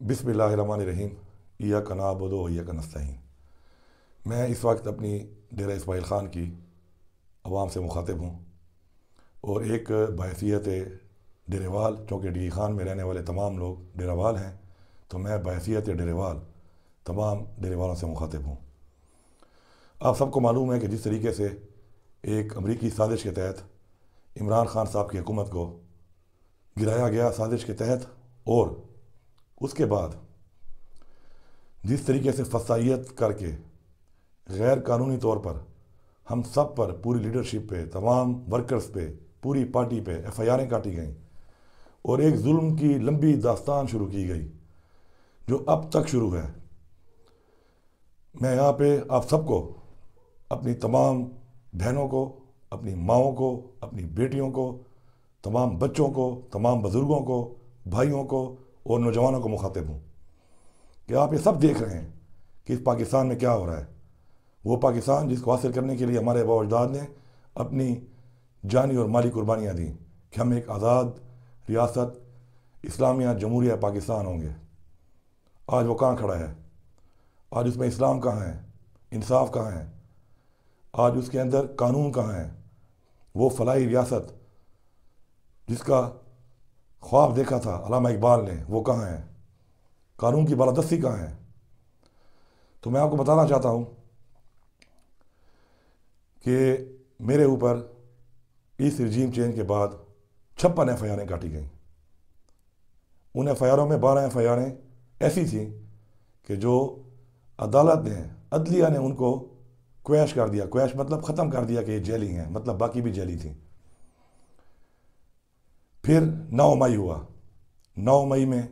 बिसमीम या कनाबदो या कनस्तीन मैं इस वक्त अपनी डेरा इसमाइल ख़ान की आवाम से मुखातिब हूँ और एक बहसीत डेरेवाल, चूँकि डी ख़ान में रहने वाले तमाम लोग डेरावाल हैं तो मैं बहसीत डेरेवाल, तमाम डेरेवालों से मुखातिब हूँ। आप सबको मालूम है कि जिस तरीके से एक अमरीकी साजिश के तहत इमरान ख़ान साहब की हुकूमत को गिराया गया साजिश के तहत और उसके बाद जिस तरीके से फसाइत करके गैर कानूनी तौर पर हम सब पर पूरी लीडरशिप पे, तमाम वर्कर्स पे, पूरी पार्टी पे एफ़ आई आरें काटी गई और एक जुल्म की लंबी दास्तान शुरू की गई, जो अब तक शुरू है। मैं यहाँ पे आप सबको, अपनी तमाम बहनों को, अपनी माओं को, अपनी बेटियों को, तमाम बच्चों को, तमाम बुज़ुर्गों को, भाइयों को और नौजवानों को मुखातिब हूँ कि आप ये सब देख रहे हैं कि इस पाकिस्तान में क्या हो रहा है। वो पाकिस्तान जिसको हासिल करने के लिए हमारे बावजदाद ने अपनी जानी और माली कुर्बानियाँ दी कि हम एक आज़ाद रियासत, इस्लामिया जमहूरिया पाकिस्तान होंगे। आज वो कहाँ खड़ा है? आज उसमें इस्लाम कहाँ है? इंसाफ कहाँ है? आज उसके अंदर कानून कहाँ है? वो फलाई रियासत जिसका ख्वाब देखा था, अलामा इकबाल ने, वो कहाँ है? कानून की बालादस्ती कहाँ है? तो मैं आपको बताना चाहता हूँ कि मेरे ऊपर इस रिजीम चेंज के बाद छप्पन एफ़ आई आरें काटी गई। उन एफ़ आई आरों में बारह एफ़ आई आरें ऐसी थी कि जो अदालत ने, अदलिया ने उनको क्वैश कर दिया। क्वैश मतलब ख़त्म कर दिया कि ये जेली हैं मतलब बाकी भी जेली थी। फिर नौ मई हुआ। नौ मई में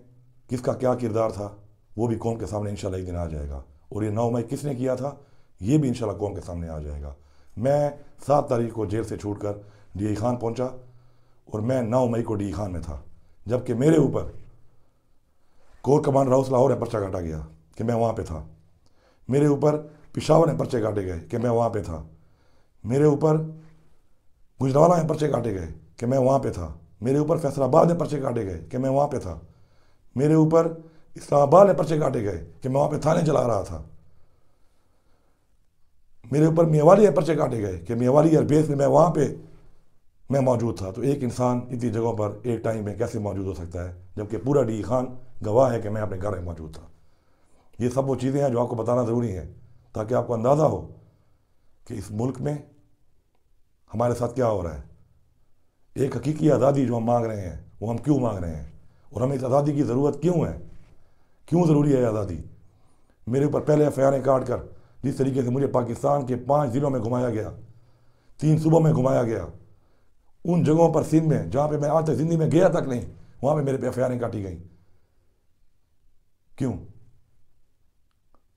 किसका क्या किरदार था, वो भी कौम के सामने इंशाल्लाह एक दिन आ जाएगा। और ये नौ मई किसने किया था, ये भी इंशाल्लाह कौम के सामने आ जाएगा। मैं सात तारीख को जेल से छूट कर डी खान पहुँचा और मैं नौ मई को डी खान में था, जबकि मेरे ऊपर कोर कमांडर हाउस लाहौर में पर्चा काटा गया कि मैं वहाँ पे था। मेरे ऊपर पिशावर में पर्चे काटे गए कि मैं वहाँ पे था। मेरे ऊपर गुजरावाला में पर्चे काटे गए कि मैं वहाँ पे था। मेरे ऊपर फैसलाबाद में पर्चे काटे गए कि मैं वहाँ पे था। मेरे ऊपर इस्लामाबाद में पर्चे काटे गए कि मैं वहाँ पे थाने चला रहा था। मेरे ऊपर मियावाली में पर्चे काटे गए कि मियावाली एयरबेस में मैं वहाँ पे मैं मौजूद था। तो एक इंसान इतनी जगहों पर, एक टाइम में कैसे मौजूद हो सकता है? जबकि पूरा डी खान गवाह है कि मैं अपने घर में मौजूद था। ये सब वो चीज़ें हैं जो आपको बताना ज़रूरी है, ताकि आपको अंदाज़ा हो कि इस मुल्क में हमारे साथ क्या हो रहा है। एक हकीकी आज़ादी जो हम मांग रहे हैं, वो हम क्यों मांग रहे हैं? और हमें इस आज़ादी की ज़रूरत क्यों है? क्यों ज़रूरी है आज़ादी? मेरे ऊपर पहले एफ़ आई काट कर, जिस तरीके से मुझे पाकिस्तान के पाँच ज़िलों में घुमाया गया, तीन सूबों में घुमाया गया, उन जगहों पर सिंध में, जहाँ पर मैं आज तक ज़िंदगी में गया तक नहीं, वहाँ पर मेरे पे एफ़ काटी गई। क्यों?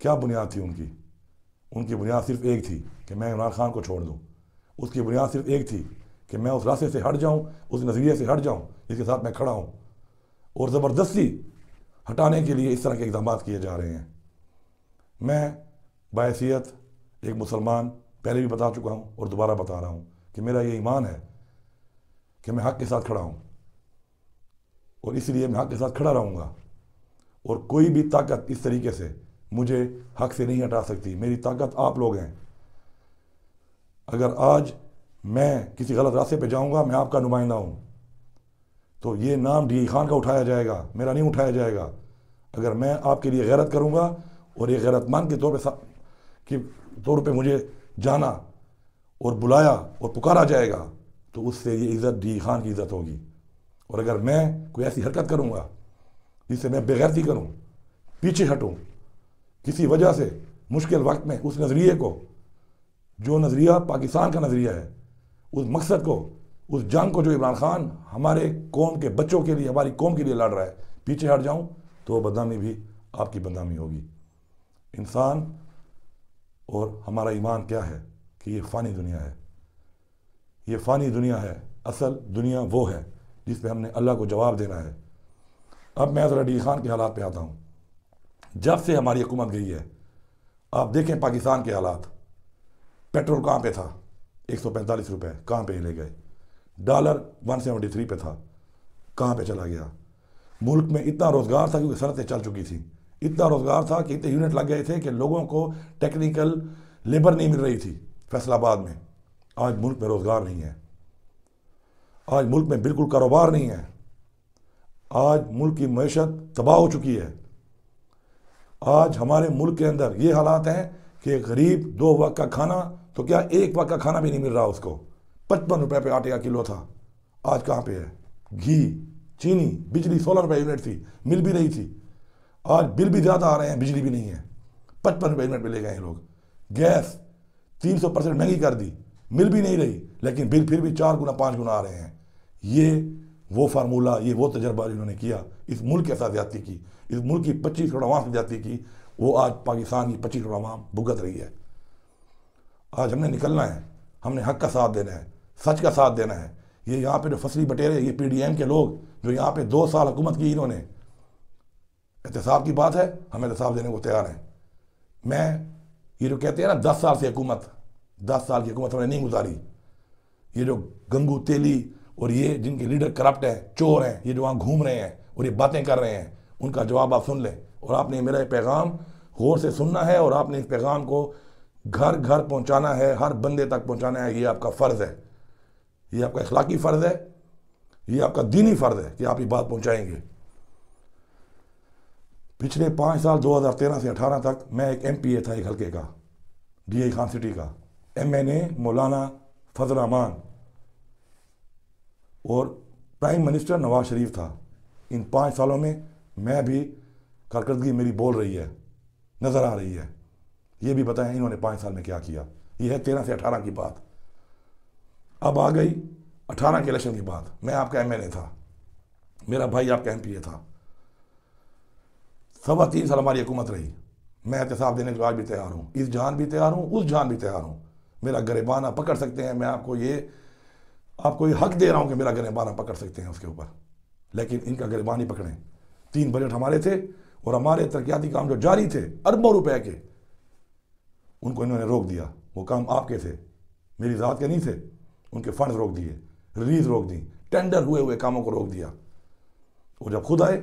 क्या बुनियाद थी उनकी? उनकी बुनियाद सिर्फ़ एक थी कि मैं इमरान खान को छोड़ दूँ। उसकी बुनियाद सिर्फ़ एक थी कि मैं उस रास्ते से हट जाऊँ, उस नज़रिए से हट जाऊँ, जिसके साथ मैं खड़ा हूँ। और ज़बरदस्ती हटाने के लिए इस तरह के इकदाम किए जा रहे हैं। मैं बासीत एक मुसलमान, पहले भी बता चुका हूँ और दोबारा बता रहा हूँ कि मेरा ये ईमान है कि मैं हक के साथ खड़ा हूँ। और इसलिए मैं हक के साथ खड़ा रहूँगा। और कोई भी ताकत इस तरीके से मुझे हक से नहीं हटा सकती। मेरी ताकत आप लोग हैं। अगर आज मैं किसी गलत रास्ते पे जाऊँगा, मैं आपका नुमाइंदा हूँ। तो ये नाम डी खान का उठाया जाएगा, मेरा नहीं उठाया जाएगा। अगर मैं आपके लिए गैरत करूँगा और ये गैरतमंद के तौर पर कि तौर पे मुझे जाना और बुलाया और पुकारा जाएगा तो उससे ये इज़्ज़त डी खान की इज़्ज़त होगी। और अगर मैं कोई ऐसी हरकत करूँगा जिससे मैं बेगैरती करूँ, पीछे हटूँ, किसी वजह से मुश्किल वक्त में उस नज़रिए को, जो नज़रिया पाकिस्तान का नज़रिया है उस मकसद को, उस जंग को जो इमरान खान हमारे कौम के बच्चों के लिए, हमारी कौम के लिए लड़ रहा है, पीछे हट जाऊँ तो वो बदनामी भी आपकी बदनामी होगी। इंसान और हमारा ईमान क्या है कि ये फ़ानी दुनिया है? ये फ़ानी दुनिया है, असल दुनिया वो है जिस पे हमने अल्लाह को जवाब देना है। अब मैं ज़रा डी खान के हालात पे आता हूँ। जब से हमारी हुकूमत गई है, आप देखें पाकिस्तान के हालात। पेट्रोल कहाँ पे था? एक सौ पैंतालीस रुपये कहाँ पे ले गए? डॉलर वन सेवेंटी थ्री पे था। कहाँ पे चला गया? मुल्क में इतना रोज़गार था क्योंकि सनतें चल चुकी थी। इतना रोज़गार था कि इतने यूनिट लग गए थे कि लोगों को टेक्निकल लेबर नहीं मिल रही थी फैसलाबाद में। आज मुल्क में रोज़गार नहीं है। आज मुल्क में बिल्कुल कारोबार नहीं है। आज मुल्क की मीशत तबाह हो चुकी है। आज हमारे मुल्क के अंदर ये हालात हैं कि गरीब, दो वक्त का खाना तो क्या एक वक्त का खाना भी नहीं मिल रहा उसको? पचपन रुपए पे आटे का किलो था। आज कहाँ पे है? घी, चीनी, बिजली, सोलह रुपये यूनिट थी। मिल भी रही थी। आज बिल भी ज़्यादा आ रहे हैं, बिजली भी नहीं है। पचपन रुपये यूनिट पे ले गए हैं लोग। गैस, तीन सौ परसेंट महँगी कर दी। मिल भी नहीं रही, लेकिन बिल फिर भी चार गुना, पाँच गुना आ रहे हैं। ये वो फार्मूला, ये वो तजर्बा इन्होंने किया, इस मुल्क के साथ ज़्यादा की, इस मुल्क की पच्चीस करोड़ आवाम से ज़्यादा की, वो आज पाकिस्तान की पच्चीस करोड़ आवाम भुगत रही है। आज हमने निकलना है। हमने हक का साथ देना है, सच का साथ देना है। ये यहाँ पे जो फसली बटेरे, ये पी डी एम के लोग, जो यहाँ पे दो साल हुकूमत की इन्होंने। एहतसाब की बात है, हम एहतसाब देने को तैयार हैं। मैं, ये जो कहते हैं ना, दस साल से हुकूमत, दस साल की हुकूमत हमने नहीं गुजारी। ये जो गंगू, तेली और ये जिनके लीडर करप्ट हैं, चोर हैं, ये जो वहाँ घूम रहे हैं और ये बातें कर रहे हैं, उनका जवाब आप सुन लें। और आपने मेरा पैगाम गौर से सुनना है और आपने इस पैगाम को घर घर पहुँचाना है, हर बंदे तक पहुँचाना है, ये आपका फ़र्ज़ है। ये आपका अखलाकी फ़र्ज़ है, ये आपका दीनी फ़र्ज़ है कि आप ये बात पहुँचाएँगे। पिछले पाँच साल 2013 से 18 तक मैं एक एम पी ए था एक हल्के का डी खान सिटी का M N A Maulana Fazl Rahman और प्राइम मिनिस्टर नवाज़ शरीफ था। इन पाँच सालों में मैं भी कारकर्दगी मेरी बोल रही है, नज़र आ रही है। ये भी बताएँ इन्होंने पाँच साल में क्या किया? ये है तेरह से अठारह की बात। अब आ गई अठारह के इलेक्शन की बात। मैं आपका एम था। मेरा भाई आपका एम था। सवा तीन साल हमारी हुकूमत रही। मैं एहतसाब देने के लिए आज भी तैयार हूँ। इस जान भी तैयार हूँ, उस जान भी तैयार हूँ। मेरा गरेबाना पकड़ सकते हैं। मैं आपको ये आपको ये हक दे रहा हूँ कि मेरा गरेबाना पकड़ सकते हैं उसके ऊपर। लेकिन इनका गरेबान ही पकड़ें। तीन बजट हमारे थे और हमारे तरक्याती काम जो जारी थे, अरबों रुपए के उनको इन्होंने रोक दिया। वो काम आपके थे। मेरी ज़ात के नहीं थे। उनके फंड रोक दिए रिलीज़ रोक दी टेंडर हुए हुए कामों को रोक दिया। वो जब खुद आए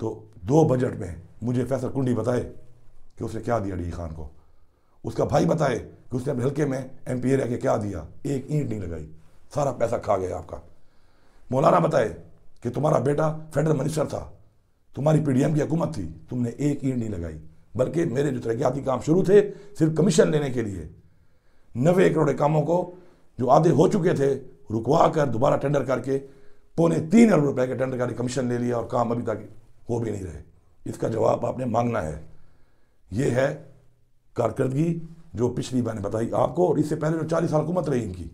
तो दो बजट में मुझे फैसल कुंडी बताए कि उसने क्या दिया डी खान को। उसका भाई बताए कि उसने अपने हल्के में एम पी रह के क्या दिया। एक ईंट नहीं लगाई। सारा पैसा खा गया आपका। मौलाना बताए कि तुम्हारा बेटा फेडरल मिनिस्टर था। तुम्हारी पी पीडीएम की हुकूमत थी। तुमने एक ईंट नहीं लगाई। बल्कि मेरे जो तरक्याती काम शुरू थे, सिर्फ़ कमीशन लेने के लिए। नबे करोड़ कामों को जो आधे हो चुके थे रुकवा कर दोबारा टेंडर करके, पौने तीन अरब रुपए के टेंडर करके कमीशन ले लिया और काम अभी तक हो भी नहीं रहे। इसका जवाब आपने मांगना है। ये है कारकर्दगी जो पिछली मैंने बताई आपको, और इससे पहले जो चालीस साल हुकूमत रही इनकी।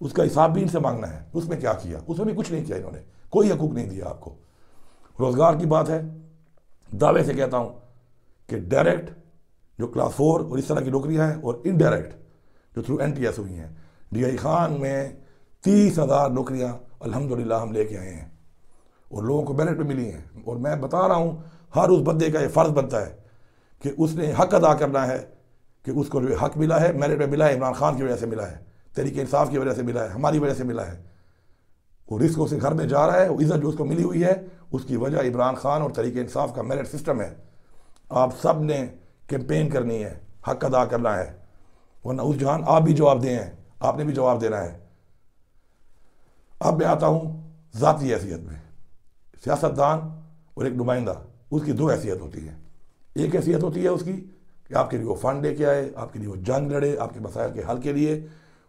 उसका हिसाब भी इनसे मांगना है। उसमें क्या किया? उसमें भी कुछ नहीं किया इन्होंने। कोई हकूक नहीं दिया आपको। रोज़गार की बात है। दावे से कहता हूँ कि डायरेक्ट जो क्लास फोर और इस तरह की नौकरियाँ हैं और इनडायरेक्ट जो थ्रू एन टी एस हुई हैं। डी खान में तीस हज़ार नौकरियाँ अल्हम्दुलिल्लाह हम लेके आए हैं और लोगों को मेरिट पे मिली हैं। और मैं बता रहा हूँ, हर उस बंदे का ये फ़र्ज़ बनता है कि उसने हक अदा करना है कि उसको जो हक मिला है मेरिट पे मिला है, इमरान खान की वजह से मिला है, तरीके इंसाफ की वजह से मिला है, हमारी वजह से मिला है। वो रिस्क उसके घर में जा रहा है वो इज़्ज़त जो उसको मिली हुई है, उसकी वजह इमरान खान और तरीके इंसाफ का मेरिट सिस्टम है। आप सबने कैंपेन करनी है, हक अदा करना है। वरना उस जहान आप भी जवाब दें आपने भी जवाब देना है। अब मैं आता हूँ ज़ाती हैसियत में। सियासतदान और एक नुमाइंदा, उसकी दो हैसियत होती है। एक हैसियत होती है उसकी कि आपके लिए वो फंड लेके आए, आपके लिए वो जंग लड़े, आपके मसायल के हल के लिए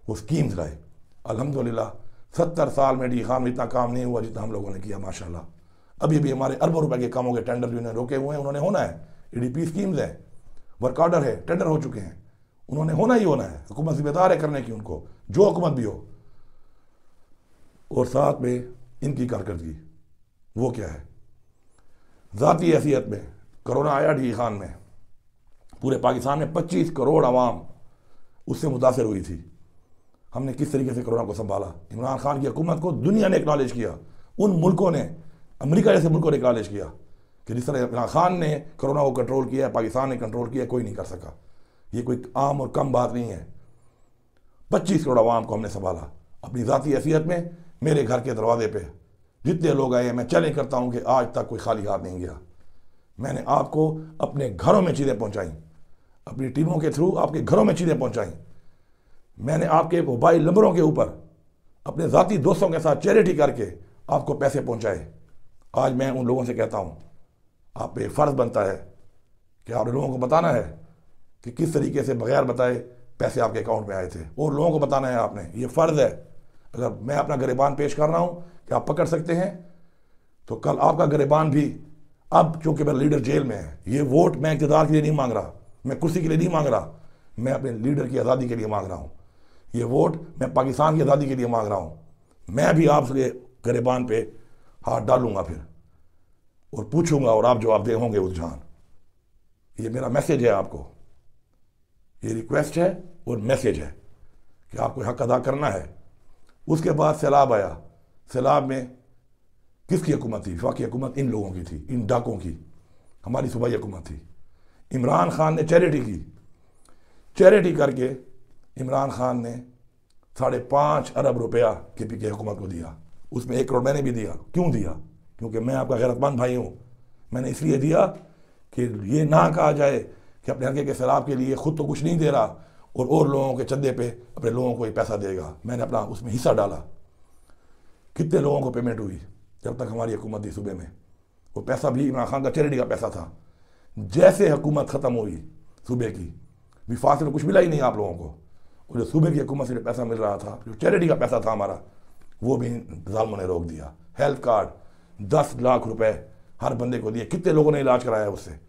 वो स्कीम्स लाए। अल्हम्दुलिल्लाह, सत्तर साल में डी खान में इतना काम नहीं हुआ जितना हम लोगों ने किया, माशाल्लाह। अभी भी हमारे अरबों रुपए के कामों के टेंडर जो रोके हुए हैं, उन्होंने होना है। ई डी पी स्कीम्स हैं वर्क ऑर्डर है टेंडर हो चुके हैं। उन्होंने होना ही होना है, हुकूमत जिम्मेदार है करने की उनको, जो हुकूमत भी हो। और साथ में इनकी कारकर्दगी, वो क्या है? ज़ाती हैसियत में, करोना आया डी खान में, पूरे पाकिस्तान में 25 करोड़ आवाम उससे मुतासर हुई थी। हमने किस तरीके से कोरोना को संभाला? इमरान खान की हुकूमत को दुनिया ने एक्नॉलेज किया। उन मुल्कों ने, अमेरिका जैसे मुल्कों ने एक्नॉलेज किया। कि जिस तरह इमरान खान ने कोरोना को कंट्रोल किया, पाकिस्तान ने कंट्रोल किया, कोई नहीं कर सका। ये कोई आम और कम बात नहीं है। पच्चीस करोड़ आवाम को हमने संभाला। अपनी ज़ाती हैसियत में, मेरे घर के दरवाजे पे। जितने लोग आए मैं चैलेंज करता हूँ कि आज तक कोई खाली हाथ नहीं गया। मैंने आपको अपने घरों में चीज़ें पहुँचाई। अपनी टीमों के थ्रू आपके घरों में चीज़ें पहुँचाई। मैंने आपके मोबाइल नंबरों के ऊपर अपने ज़ाती दोस्तों के साथ चैरिटी करके आपको पैसे पहुँचाए। आज मैं उन लोगों से कहता हूँ आप पे फ़र्ज़ बनता है कि आप लोगों को बताना है कि किस तरीके से बगैर बताए पैसे आपके अकाउंट में आए थे। और लोगों को बताना है आपने। ये फ़र्ज़ है। अगर मैं अपना गरेबान पेश कर रहा हूँ कि आप पकड़ सकते हैं तो कल आपका गरेबान भी, अब चूँकि मेरा लीडर जेल में है, ये वोट मैं इकतदार के लिए नहीं मांग रहा, मैं कुर्सी के लिए नहीं मांग रहा, मैं अपने लीडर की आज़ादी के लिए मांग रहा हूँ। ये वोट मैं पाकिस्तान की आज़ादी के लिए मांग रहा हूँ। मैं भी आपके गरेबान पे हाथ डालूँगा फिर। और पूछूँगा और आप जवाब दे होंगे उलझान ये मेरा मैसेज है आपको। ये रिक्वेस्ट है और मैसेज है कि आपको हक अदा करना है। उसके बाद सैलाब आया। सैलाब में किसकी हुकूमत थी? वाकई हुकूमत इन लोगों की थी, इन डाकों की। हमारी सूबाई हुकूमत थी। इमरान खान ने चैरिटी की। चैरिटी करके इमरान खान ने साढ़े पाँच अरब रुपया के पी के हुकूमत को दिया। उसमें एक करोड़ मैंने भी दिया। क्यों दिया? क्योंकि मैं आपका गैरतमंद भाई हूँ। मैंने इसलिए दिया कि ये ना कहा जाए कि अपने हल्के के सैलाब के लिए खुद तो कुछ नहीं दे रहा और और लोगों के चंदे पे अपने लोगों को ही पैसा देगा। मैंने अपना उसमें हिस्सा डाला। कितने लोगों को पेमेंट हुई जब तक हमारी हुकूमत थी सूबे में? वो पैसा भी इमरान खान का चैरिटी का पैसा था। जैसे हुकूमत ख़त्म हुई सूबे की विफाक से कुछ मिला ही नहीं आप लोगों को। और जो सूबे की हुकूमत से जो पैसा मिल रहा था, जो चैरिटी का पैसा था हमारा, वो भी जालमों ने रोक दिया। हेल्थ कार्ड दस लाख रुपए हर बंदे को दिए। कितने लोगों ने इलाज कराया उससे?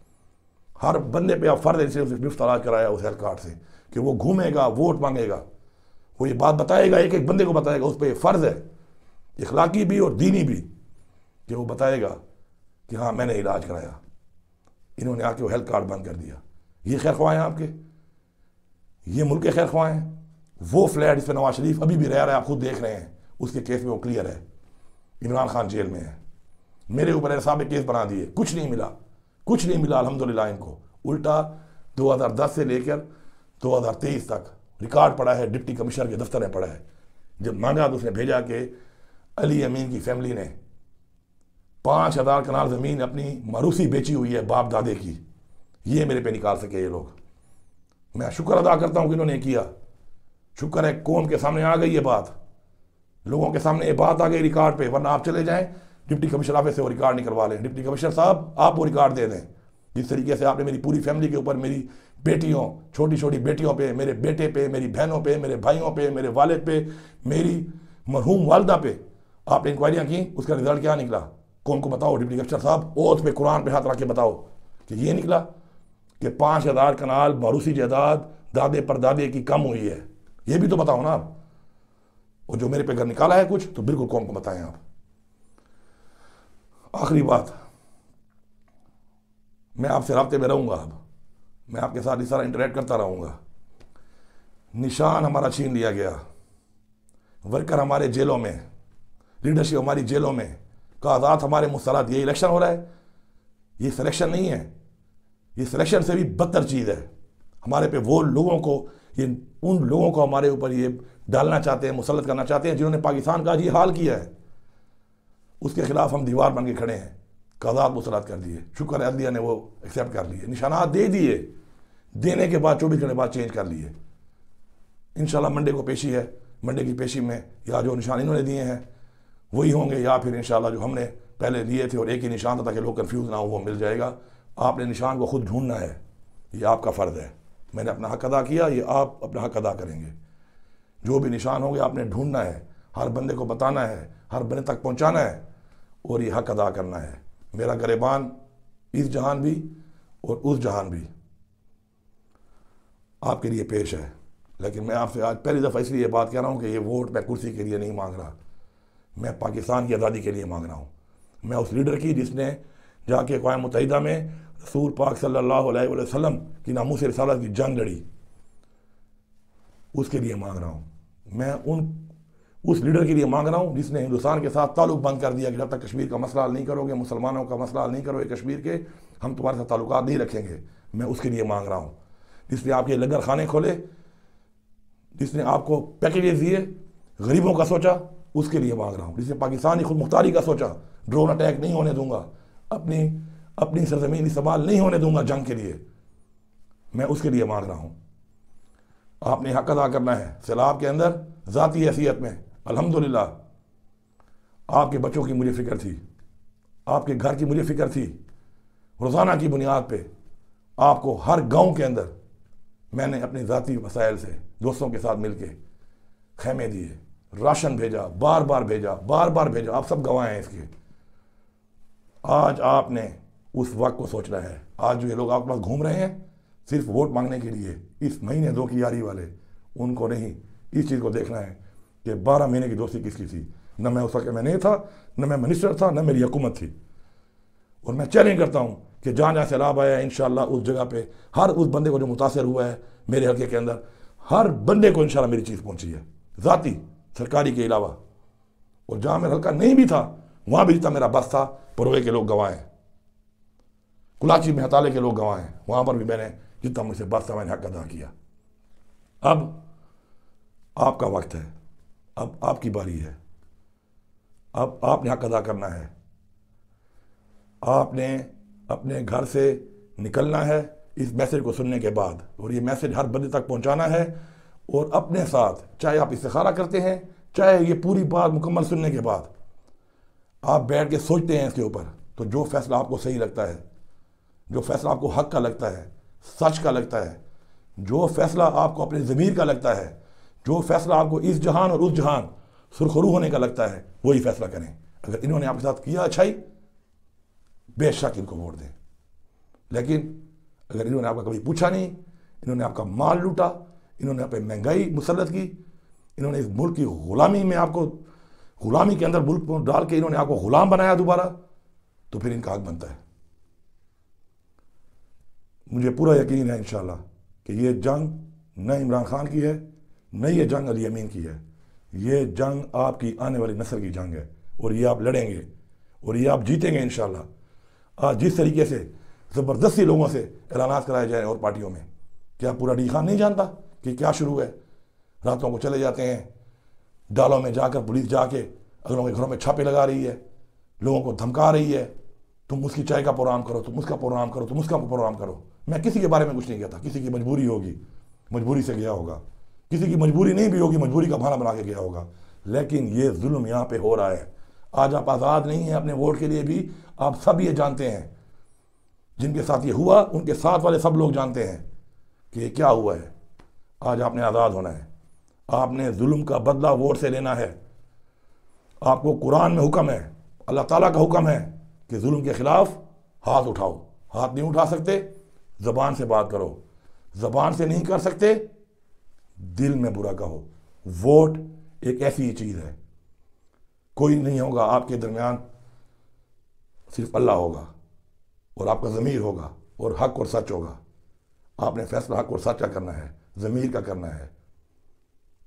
हर बंदे पे आप फ़र्ज़ से मुफ़्त इलाज कराया उस हेल्थ कार्ड से कि वो घूमेगा, वोट मांगेगा। वो ये बात बताएगा एक एक बंदे को बताएगा, उस पर फ़र्ज़ है। इखलाकी भी और दीनी भी कि वो बताएगा कि हाँ मैंने इलाज कराया। इन्होंने आके वो हेल्थ कार्ड बंद कर दिया। ये खैर ख्वाह हैं आपके? ये मुल्क के खैर ख्वाह हैं? वो फ्लैट इस पर नवाज़ शरीफ अभी भी रह रहा है, आप खुद देख रहे हैं, उसके केस में वो क्लियर है। इमरान खान जेल में है। मेरे ऊपर ऐसा केस बना दिए। कुछ नहीं मिला। कुछ नहीं मिला अलहमदिल्ला इनको। उल्टा 2010 से लेकर 2023 तक रिकॉर्ड पड़ा है, डिप्टी कमिश्नर के दफ्तर में पड़ा है। जब मांगा तो उसने भेजा कि अली अमीन की फैमिली ने पाँच हज़ार कनाल ज़मीन अपनी मारूसी बेची हुई है बाप दादे की। ये मेरे पे निकाल सके ये लोग। मैं शुक्र अदा करता हूँ कि इन्होंने किया। शुक्र है कौम के सामने आ गई ये बात। लोगों के सामने ये बात आ गई रिकॉर्ड पे, वरना आप चले जाएँ। डिप्टी कमिश्नर ऑफ़िस से वो रिकॉर्ड निकलवा लें। डिप्टी कमिश्नर साहब, आप वो रिकॉर्ड दे दें। जिस तरीके से आपने मेरी पूरी फैमिली के ऊपर मेरी बेटियों छोटी छोटी बेटियों पे, मेरे बेटे पे, मेरी बहनों पे, मेरे भाइयों पे, मेरे वालिद पे, मेरी मरहूम वालदा पे आपने इंक्वायरियाँ की, उसका रिज़ल्ट क्या निकला? कौन को बताओ? डिप्टी कमिश्नर साहब ओथ पे कुरान पे हाथ रख के बताओ कि ये निकला कि पाँच हज़ार कनाल मारूसी जायदाद दादे पर दादे की कम हुई है। ये भी तो बताओ ना आप। और जो मेरे पे घर निकाला है कुछ तो बिल्कुल कौन को बताएँ आप? आखिरी बात, मैं आपसे रबते में रहूँगा अब। मैं आपके साथ इस तरह इंटरेक्ट करता रहूँगा। निशान हमारा छीन लिया गया। वर्कर हमारे जेलों में लीडरशिप हमारी जेलों में काजात हमारे मुस्तरद ये इलेक्शन हो रहा है। ये सिलेक्शन नहीं है। ये सिलेक्शन से भी बदतर चीज़ है। हमारे पे वो लोगों को, ये उन लोगों को हमारे ऊपर ये डालना चाहते हैं, मुसलत करना चाहते हैं, जिन्होंने पाकिस्तान का ये हाल किया है। उसके खिलाफ हम दीवार बन के खड़े हैं। काजात मुसरत कर दिए। शुक्र अदलिया ने वो एक्सेप्ट कर लिए। निशानात दे दिए। देने के बाद चौबीस घंटे बाद चेंज कर लिए। इन मंडे को पेशी है। मंडे की पेशी में या जो निशान इन्होंने दिए हैं, वही होंगे। या फिर इन जो हमने पहले लिए थे और एक ही निशान था ताकि लोग कन्फ्यूज़ ना हो, वो मिल जाएगा। आपने निशान को खुद ढूंढना है। ये आपका फ़र्ज़ है। मैंने अपना हक अदा किया, ये आप अपना हक अदा करेंगे। जो भी निशान होंगे आपने ढूंढना है। हर बंदे को बताना है। हर बंदे तक पहुंचाना है। और ये हक अदा करना है। मेरा गरेबान इस जहान भी और उस जहान भी। आपके लिए पेश है। लेकिन मैं आपसे आज पहली दफ़ा इसलिए बात कह रहा हूँ कि ये वोट मैं कुर्सी के लिए नहीं मांग रहा। मैं पाकिस्तान की आज़ादी के लिए मांग रहा हूँ। मैं उस लीडर की जिसने जाके अकवा मुतहदा में रसूल पाक सल्लल्लाहु अलैहि वसल्लम की नामों से रसालत की जंग लड़ी, उसके लिए मांग रहा हूँ। मैं उन उस लीडर के लिए मांग रहा हूँ, जिसने हिंदुस्तान के साथ ताल्लुक बंद कर दिया कि जब तक कश्मीर का मसला हल नहीं करोगे, मुसलमानों का मसला हल नहीं करोगे कश्मीर के, हम तुम्हारे साथ ताल्लुक नहीं रखेंगे। मैं उसके लिए मांग रहा हूँ। जिसने आपके लंगर खाने खोले, जिसने आपको पैकेजेस दिए, गरीबों का सोचा, उसके लिए मांग रहा हूँ। जिसने पाकिस्तानी खुद मुख्तारी का सोचा ड्रोन अटैक नहीं होने दूँगा, अपनी अपनी सरजमीन इस्तेमाल नहीं होने दूँगा जंग के लिए, मैं उसके लिए मांग रहा हूँ। आपने हक अदा करना है, सैलाब के अंदर, ज़ाती हैसियत में। अल्हम्दुलिल्लाह, आपके बच्चों की मुझे फ़िक्र थी, आपके घर की मुझे फ़िक्र थी, रोज़ाना की बुनियाद पे आपको हर गाँव के अंदर मैंने अपने ज़ाती वसाइल से, दोस्तों के साथ मिलके खेमे दिए, राशन भेजा बार बार भेजा बार बार भेजा, आप सब गवाए हैं इसके। आज आपने उस वक्त को सोचना है। आज जो ये लोग आपके पास घूम रहे हैं, सिर्फ़ वोट मांगने के लिए, इस महीने दो की यारी वाले, उनको नहीं, इस चीज़ को देखना है। कि बारह महीने की दोस्ती किसकी थी? न मैं उस वक्त में नहीं था, न मैं मिनिस्टर था, न मेरी हुकूमत थी। और मैं चैलेंज करता हूँ कि जहाँ जहाँ सैलाब आया इन उस जगह पर हर उस बंदे को जो मुतासर हुआ है मेरे हल्के के अंदर, हर बंदे को इन मेरी चीज़ पहुँची है, ज़ाती, सरकारी के अलावा। और जहाँ मेरा हल्का नहीं भी था, वहाँ भी जितना मेरा बस था, परोए के लोग गवाए कुलाची में हताले के लोग गवाए वहाँ पर भी मैंने जितना मुझसे बस था, मैंने हक अदा किया। अब आपका वक्त है। अब आपकी बारी है। अब आपने हक अदा करना है। आपने अपने घर से निकलना है इस मैसेज को सुनने के बाद और ये मैसेज हर बंदे तक पहुंचाना है और अपने साथ चाहे आप इस्तारा करते हैं, चाहे ये पूरी बात मुकम्मल सुनने के बाद आप बैठ के सोचते हैं इसके ऊपर तो जो फैसला आपको सही लगता है, जो फैसला आपको हक का लगता है, सच का लगता है, जो फैसला आपको अपने ज़मीर का लगता है जो फैसला आपको इस जहान और उस जहान सुरखरू होने का लगता है, वही फैसला करें। अगर इन्होंने आपके साथ किया अच्छाई, बेशक इनको वोट दें। लेकिन अगर इन्होंने आपका कभी पूछा नहीं, इन्होंने आपका माल लूटा, इन्होंने आप महँगाई मुसलत की, इन्होंने इस मुल्क की गुलामी में आपको, गुलामी के अंदर मुल्क डाल के इन्होंने आपको गुलाम बनाया दोबारा तो फिर इनका हक बनता है। मुझे पूरा यकीन है इन कि ये जंग न इमरान खान की है न ये जंग अली अमीन की है। ये जंग आपकी आने वाली नस्ल की जंग है और ये आप लड़ेंगे और ये आप जीतेंगे इन आज जिस तरीके से, ज़बरदस्ती लोगों से ऐलान कराए जाए और पार्टियों में, क्या पूरा डी खान नहीं जानता कि क्या शुरू है? रातों को चले जाते हैं, डालों में जाकर पुलिस जाके अगलों के घरों में छापे लगा रही है, लोगों को धमका रही है, तुम उसकी चाय का प्रोग्राम करो, तुम उसका प्रोग्राम करो, तुम उसका प्रोग्राम करो। मैं किसी के बारे में कुछ नहीं कहता, किसी की मजबूरी होगी, मजबूरी से गया होगा। किसी की मजबूरी नहीं भी होगी, मजबूरी का भाना बना के गया होगा। लेकिन ये जुल्म यहाँ पे हो रहा है। आज आप आज़ाद नहीं हैं अपने वोट के लिए भी, आप सब ये जानते हैं। जिनके साथ ये हुआ, उनके साथ वाले सब लोग जानते हैं कि ये क्या हुआ है। आज आपने आज़ाद होना है। आपने जुल्म का बदला वोट से लेना है। आपको कुरान में हुक्म है, अल्लाह ताला का हुक्म है कि जुल्म के ख़िलाफ़ हाथ उठाओ। हाथ नहीं उठा सकते, ज़बान से बात करो। ज़बान से नहीं कर सकते दिल में बुरा कहो। वोट एक ऐसी चीज़ है। कोई नहीं होगा आपके दरमियान, सिर्फ़ अल्लाह होगा और आपका ज़मीर होगा और हक और सच होगा। आपने फैसला हक और सच का करना है, ज़मीर का करना है।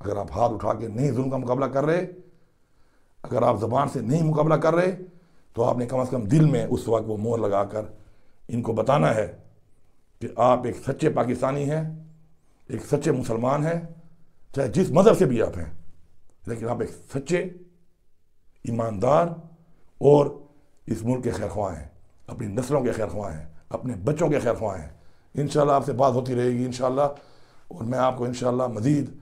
अगर आप हाथ उठा के नहीं जुल्म का मुकाबला कर रहे, अगर आप ज़बान से नहीं मुकाबला कर रहे तो आपने कम अज़ कम दिल में उस वक्त वो मोहर लगाकर इनको बताना है कि आप एक सच्चे पाकिस्तानी हैं एक सच्चे मुसलमान हैं, चाहे जिस मज़हब से भी आप हैं, लेकिन आप एक सच्चे ईमानदार और इस मुल्क के खैर ख्वाह हैं, अपनी नस्लों के खैरख्वा हैं, अपने बच्चों के खैर ख्वाह हैं। इन आपसे बात होती रहेगी इन और मैं आपको इन मज़ीद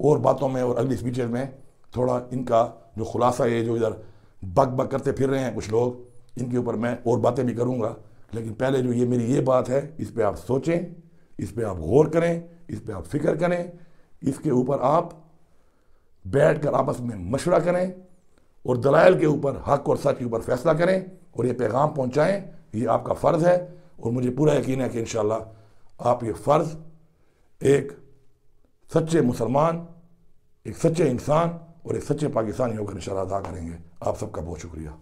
और बातों में और अगली स्पीचेज में थोड़ा इनका जो खुलासा है, जो इधर बक बग करते फिर रहे हैं कुछ लोग, इनके ऊपर मैं और बातें भी करूँगा। लेकिन पहले जो ये मेरी ये बात है, इस पर आप सोचें, इस पर आप गौर करें इस पर आप फ़िक्र करें, इसके ऊपर आप बैठ कर आपस में मशवरा करें और दलाइल के ऊपर, हक और सच के ऊपर फैसला करें और ये पैगाम पहुँचाएँ, ये आपका फ़र्ज़ है और मुझे पूरा यकीन है कि इन आप ये फ़र्ज़ एक सच्चे मुसलमान, एक सच्चे इंसान और एक सच्चे पाकिस्तानी होकर इन अदा करेंगे। आप सबका बहुत शुक्रिया।